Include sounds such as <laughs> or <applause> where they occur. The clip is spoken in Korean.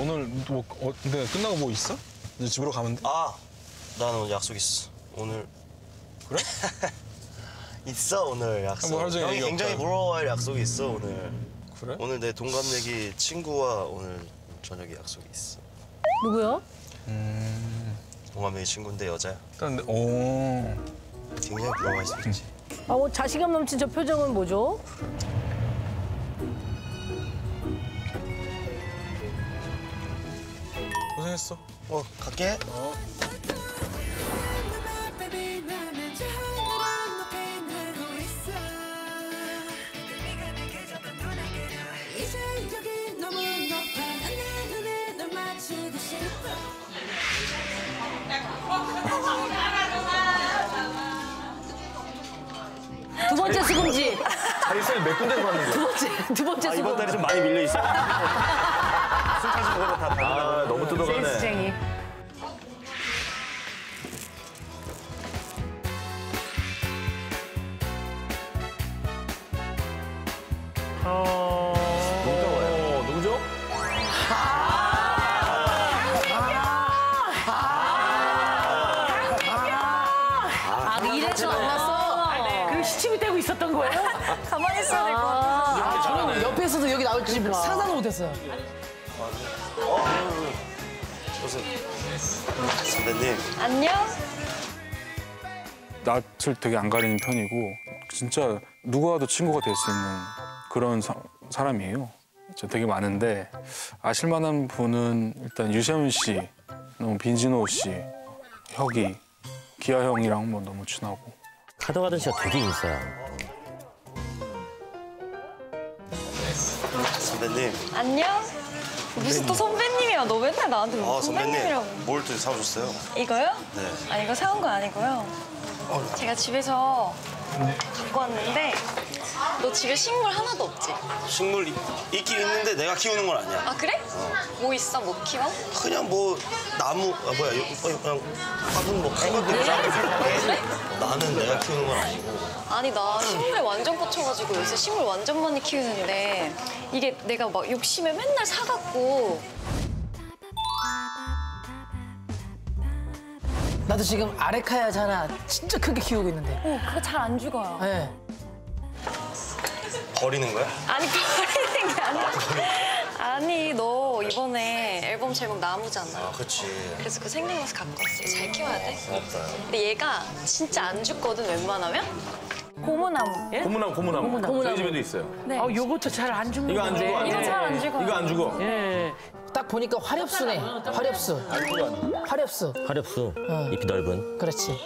오늘 뭐 어, 근데 끝나고 뭐 있어? 이제 집으로 가면 돼? 아, 나는 오늘 약속 있어. 오늘 그래? <laughs> 있어 오늘 약속. 뭐 하루 종일 형이 얘기 굉장히 없다. 부러워할 약속이 있어 오늘. 그래? 오늘 내 동갑내기 친구와 오늘 저녁에 약속이 있어. 누구요? 동갑내기 친구인데 여자야. 일단 근데 오 굉장히 부러워할 수 있지. 아, 뭐 자신감 넘친 저 표정은 뭐죠? 고생했어. 어, 갈게. 싶어 두 번째 수금지. 자기 쌤몇 군데서 봤는데. 두 번째, 두 번째 아, 이번 수금. 달에 좀 많이 밀려 있어. <laughs> 술 타신 거보다 다다 어? 아. 아, 상상도 못했어요. 무슨 선배님. 안녕? 낯을 되게 안 가리는 편이고 진짜 누구와도 친구가 될 수 있는 그런 사, 사람이에요. 진짜 되게 많은데 아실 만한 분은 일단 유세윤 씨, 너무 빈진호 씨, 혁이, 기아 형이랑 뭐 너무 친하고 카더가든 씨가 되게 인싸야. 선배님. 안녕? 무슨 또 선배님이야. 너 맨날 나한테 아, 무슨 선배님이라고. 선배님. 뭘또 사오셨어요? 이거요? 네. 아, 이거 사온 거 아니고요. 제가 집에서 갖고 왔는데 너 집에 식물 하나도 없지? 식물 있- 있긴 있는데 내가 키우는 건 아니야. 아, 그래? 뭐 있어? 뭐 키워? 그냥 뭐 나무 아 뭐야 요- 어, 그냥 화분 뭐 캐거든 나는 내가 키우는 건 아니고 아니, 나 식물에 완전 꽂혀가지고 요새 식물 완전 많이 키우는데 이게 내가 막 욕심에 맨날 사갖고 나도 지금 아레카야즈 하나 진짜 크게 키우고 있는데. 어, 그거 잘 안 죽어요. 네. 버리는 거야? 아니 버리는 게 아니라 아니 너 이번에 앨범 제목 나무잖아 아 그치 그래서 그 생각나서 갖고 왔어 잘 키워야 돼 고맙다 근데 얘가 진짜 안 죽거든 웬만하면 고무나무 고무나무, 고무나무. 고무나무. 저희 집에도 있어요. 아, 요것도 잘 안 죽는 이거 안. 주고 안 이거. 잘 안 죽어 이거 안 주고. 예. 딱 보니까 화렵수네. 화렵수. 화렵수. 화렵수, 잎이 넓은. 그렇지.